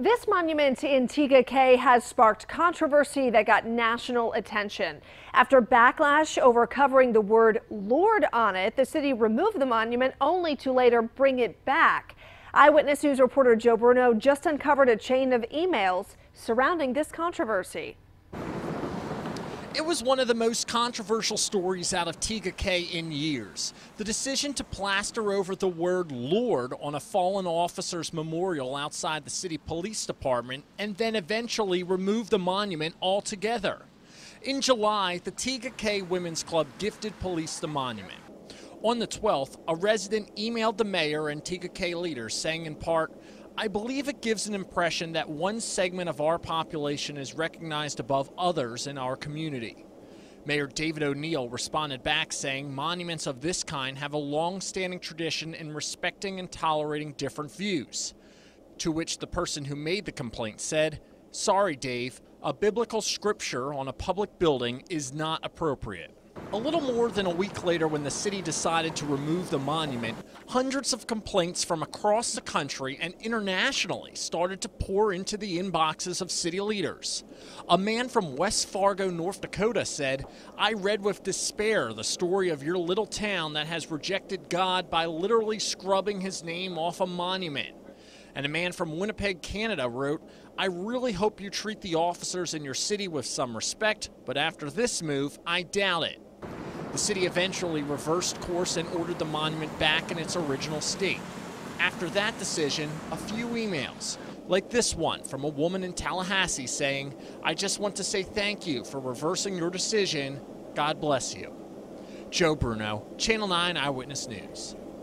This monument in Tega Cay has sparked controversy that got national attention. After backlash over covering the word Lord on it, the city removed the monument only to later bring it back. Eyewitness News reporter Joe Bruno just uncovered a chain of emails surrounding this controversy. It was one of the most controversial stories out of Cay in years. The decision to plaster over the word Lord on a fallen officer's memorial outside the city police department and then eventually remove the monument altogether. In July, the Cay Women's Club gifted police the monument. On the 12th, a resident emailed the mayor and Cay leaders saying in part, I believe it gives an impression that one segment of our population is recognized above others in our community. Mayor David O'Neill responded back saying monuments of this kind have a long standing tradition in respecting and tolerating different views. To which the person who made the complaint said, Sorry, Dave, a biblical scripture on a public building is not appropriate. A little more than a week later, when the city decided to remove the monument, hundreds of complaints from across the country and internationally started to pour into the inboxes of city leaders. A man from West Fargo, North Dakota said, I read with despair the story of your little town that has rejected God by literally scrubbing his name off a monument. And a man from Winnipeg, Canada wrote, I really hope you treat the officers in your city with some respect, but after this move, I doubt it. The city eventually reversed course and ordered the monument back in its original state. After that decision, a few emails, like this one from a woman in Tallahassee saying, I just want to say thank you for reversing your decision. God bless you. Joe Bruno, Channel 9 Eyewitness News.